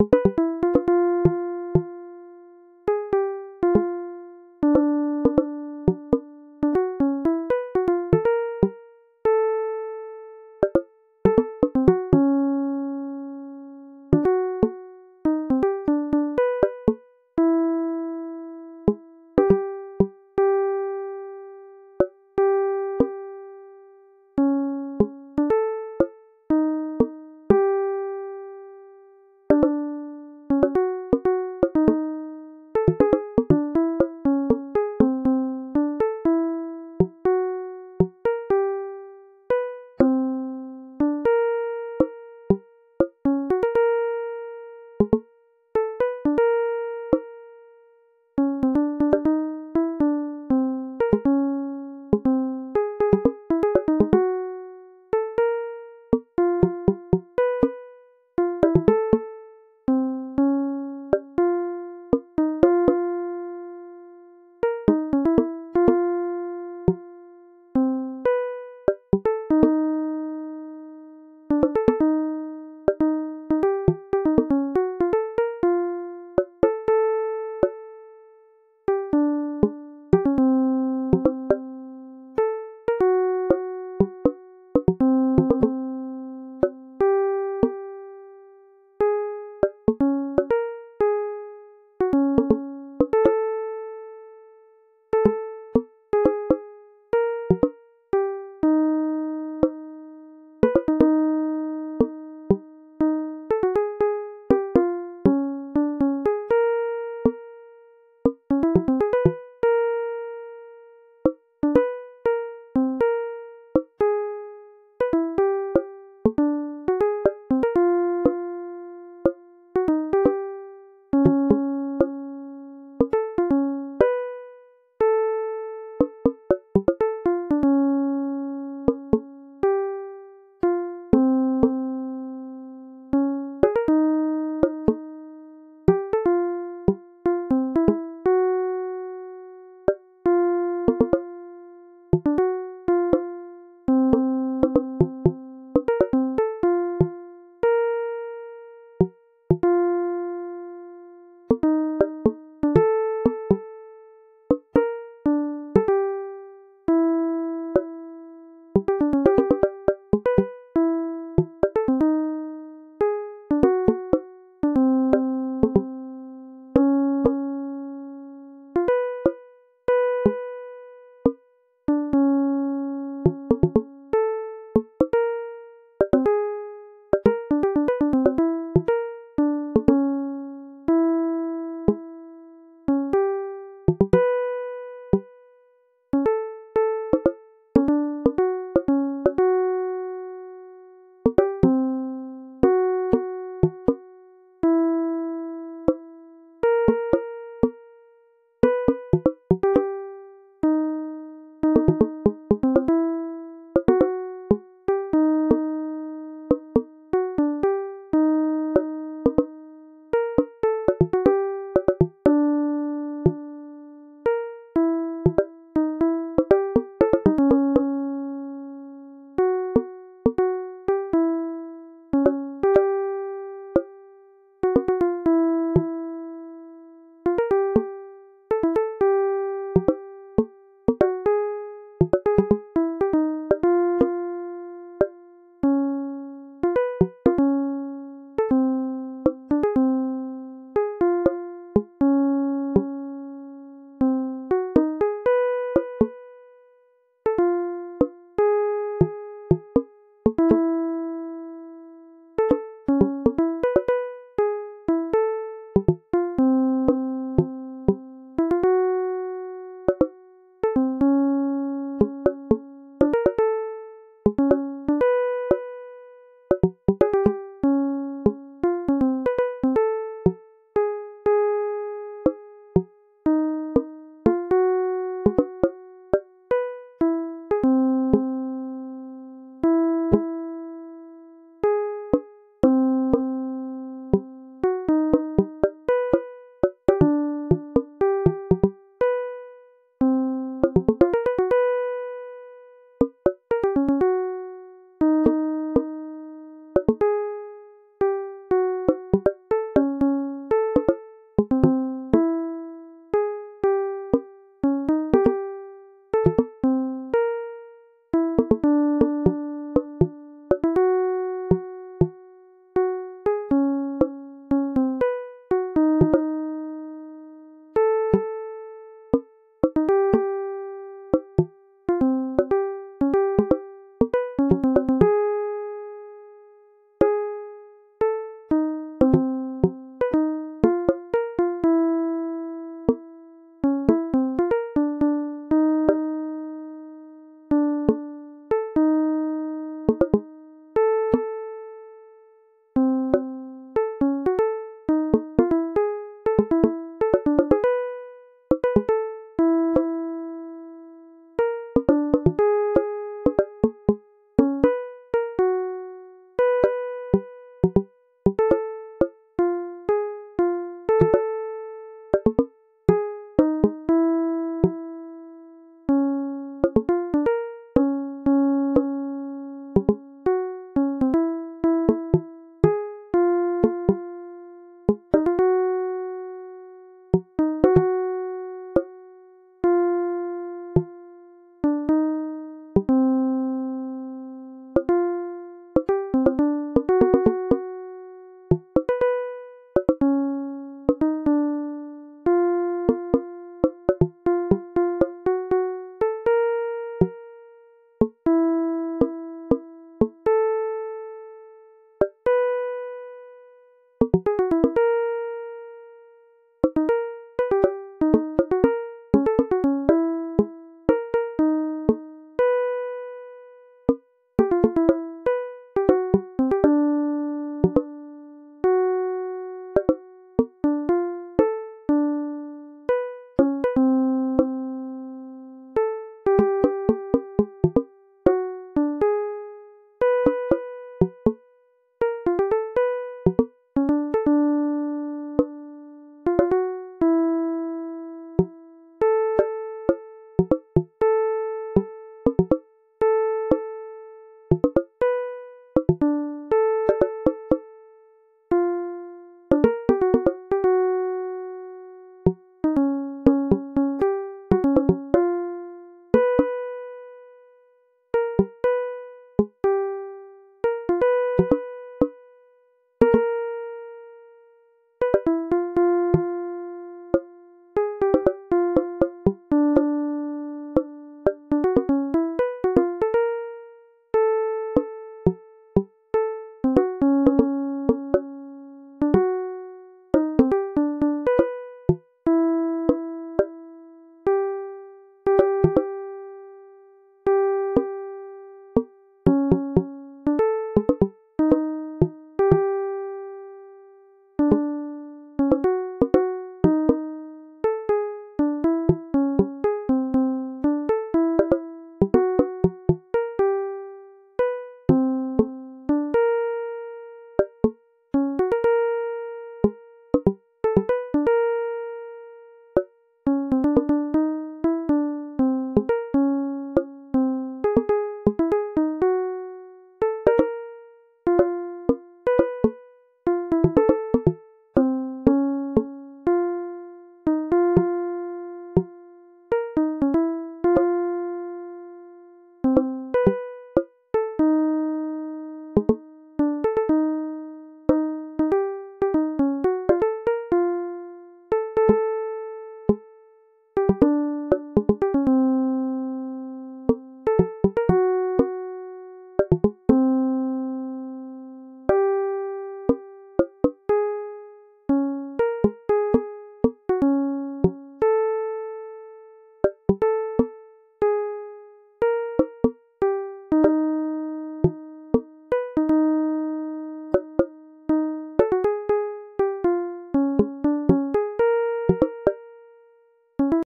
you you